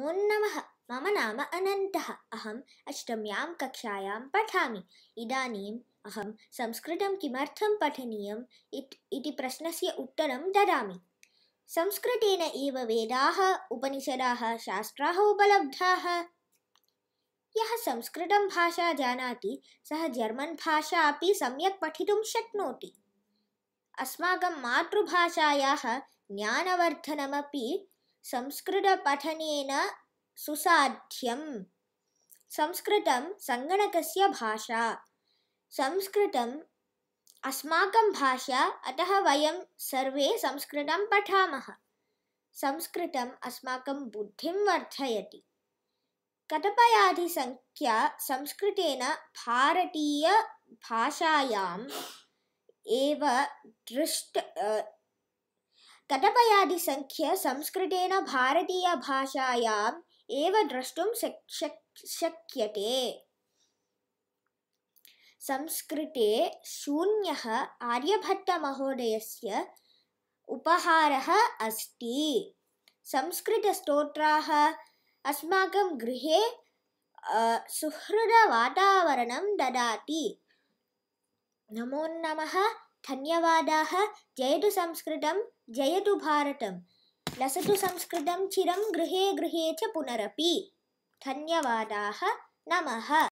नमो मम नाम अनन्तः। अहम् अष्टम्यां कक्षायां पठामि। इदानीम् अहं संस्कृतं किमर्थं पठनीयम् इति प्रश्नस्य उत्तरं ददामि। संस्कृतेन एव वेदाः, उपनिषदाः, शास्त्राः उपलब्धाः। यः संस्कृतं भाषा जानाति, सः जर्मन् भाषा अपि सम्यक् पठितुं शक्नोति। अस्माकं मातृभाषायाः ज्ञानवर्धनमपि संस्कृतपठनेन सुसाध्यम्। संस्कृतं सङ्गणकस्य भाषा। संस्कृतम् अस्माकं भाषा अतः वयं सर्वे संस्कृतं पठामः। संस्कृतम् अस्माकं बुद्धिं वर्धयति। कतिपयाधिसङ्ख्या संस्कृतेन भारतीयभाषायाम् एव दृष्ट कटपयादिसङ्ख्य संस्कृतेन भारतीयभाषायाम् एव द्रष्टुं शक्यते। संस्कृते शून्यः आर्यभट्टमहोदयस्य उपहारः अस्ति। संस्कृतस्तोत्राः अस्माकं गृहे सुहृदवातावरणं ददाति। नमो नमः धन्यवादाः। जयतु संस्कृतं जयतु भारतं। लसतु संस्कृतं चिरं गृहे गृहे च पुनरपि। धन्यवादाः। नमः